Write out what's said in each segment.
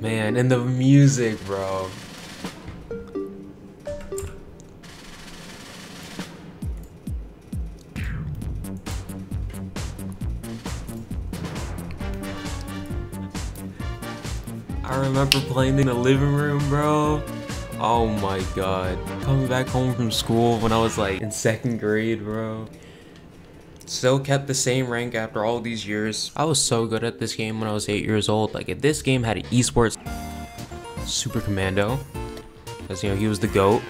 man, and the music, bro. I remember playing in the living room, bro. Oh my god. Coming back home from school when I was like in second grade, bro. Still kept the same rank after all these years. I was so good at this game when I was 8 years old. Like, if this game had an esports Super Commando. Because, you know, he was the GOAT.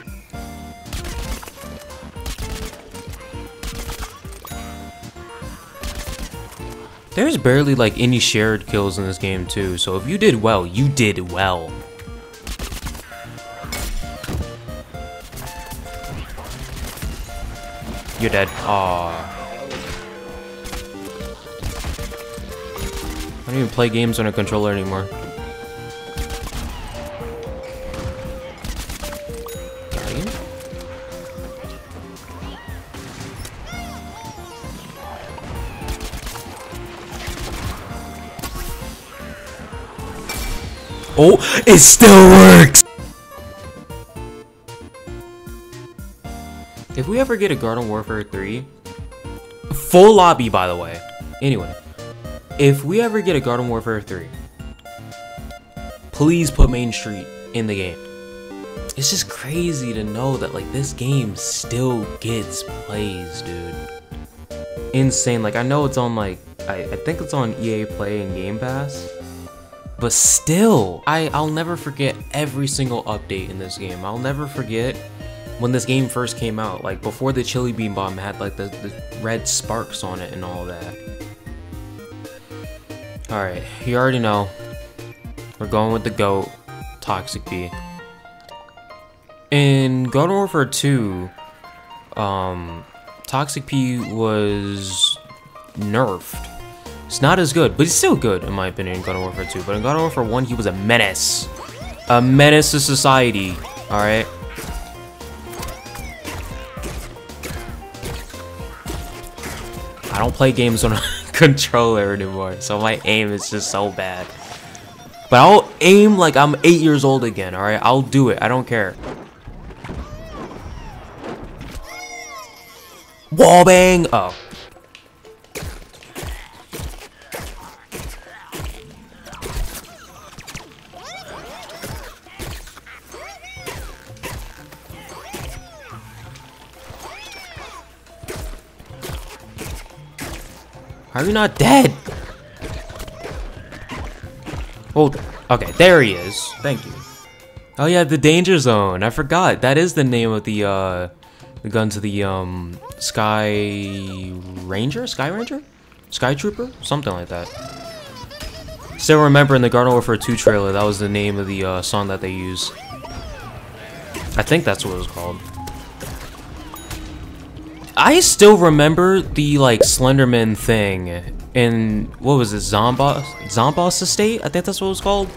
There's barely like any shared kills in this game too, so if you did well, you did well. You're dead. Aww. I don't even play games on a controller anymore. Oh, it still works! If we ever get a Garden Warfare 3, full lobby by the way. Anyway, if we ever get a Garden Warfare 3, please put Main Street in the game. It's just crazy to know that like this game still gets plays, dude. Insane. Like I know it's on like I, I think it's on EA Play and Game Pass. But still, I, I'll never forget every single update in this game. I'll never forget when this game first came out, like before the chili bean bomb had like the, the red sparks on it and all that. Alright, you already know. We're going with the GOAT, Toxic Pea. In Garden Warfare 2, um, Toxic Pea was nerfed. It's not as good, but he's still good in my opinion in Garden Warfare 2. But in Garden Warfare 1, he was a menace. A menace to society, alright? I don't play games on controller anymore, so my aim is just so bad. But I'll aim like I'm 8 years old again, alright? I'll do it, I don't care. Wallbang! Oh. How are you not dead? Oh, okay, there he is. Thank you. Oh yeah, the danger zone. I forgot. That is the name of the uh the gun to the um Sky Ranger? Sky Ranger? Sky Trooper? Something like that. Still remember in the Garden Warfare 2 trailer, that was the name of the uh, song that they use. I think that's what it was called. I still remember the like Slenderman thing in what was it, Zomboss Zomboss Estate? I think that's what it was called.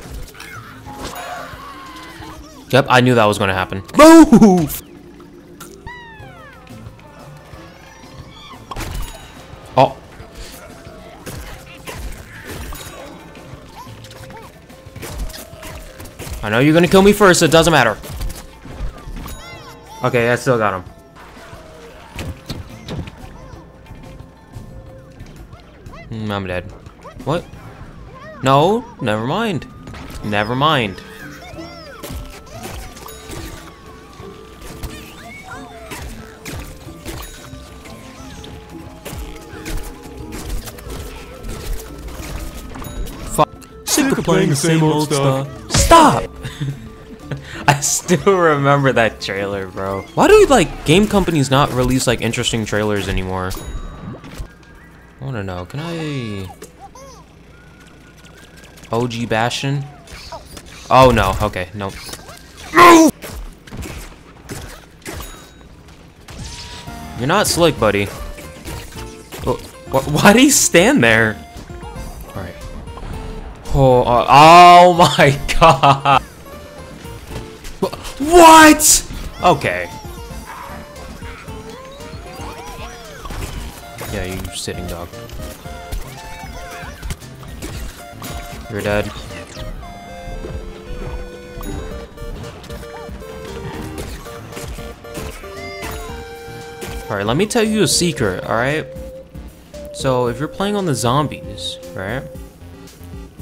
Yep, I knew that was gonna happen. Move! Oh. I know you're gonna kill me first, it doesn't matter. Okay, I still got him. I'm dead. What? No, never mind. Never mind. Sick of playing the same old stuff. Stop! I still remember that trailer, bro. Why do like game companies not release like interesting trailers anymore? I wanna know, can I... OG Bastion? Oh no, okay, nope. No! You're not slick, buddy. Wh wh why do you stand there? Alright. Oh, uh, oh my god! What? Okay. Yeah, you sitting dog. You're dead. Alright, let me tell you a secret, alright? So, if you're playing on the zombies, right?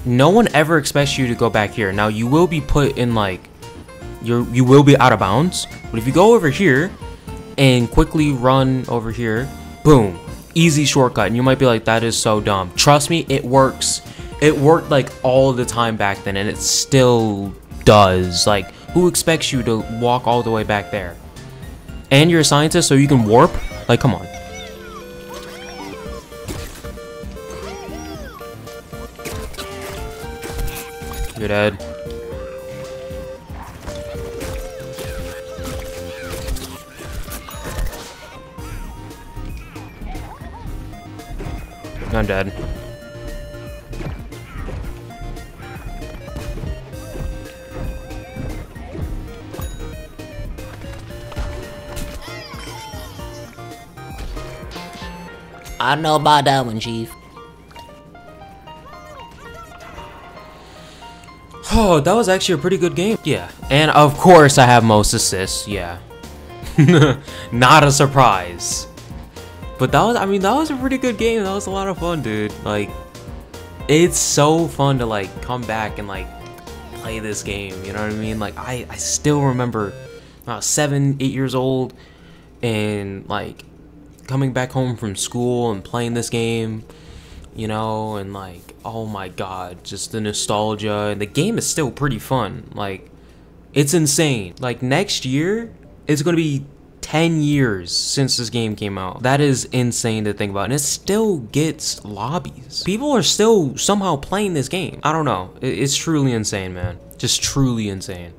No one ever expects you to go back here. Now, you will be put in, like, you're you will be out of bounds. But if you go over here and quickly run over here, boom easy shortcut. And you might be like, that is so dumb. Trust me, it works. It worked, like, all the time back then, and it still does. Like, who expects you to walk all the way back there? And you're a scientist, so you can warp? Like, come on. You're dead. I'm dead. I don't know about that one, Chief. Oh, that was actually a pretty good game. Yeah. And of course I have most assists, yeah. Not a surprise. But that was, I mean, that was a pretty good game. That was a lot of fun, dude. Like, it's so fun to, like, come back and, like, play this game. You know what I mean? Like, I, I still remember I was seven, eight years old, and, like, coming back home from school and playing this game, you know, and, like, oh my god, just the nostalgia. And the game is still pretty fun. Like, it's insane. Like, next year, it's going to be 10 years since this game came out. That is insane to think about. And it still gets lobbies. People are still somehow playing this game. I don't know. It's truly insane, man. Just truly insane.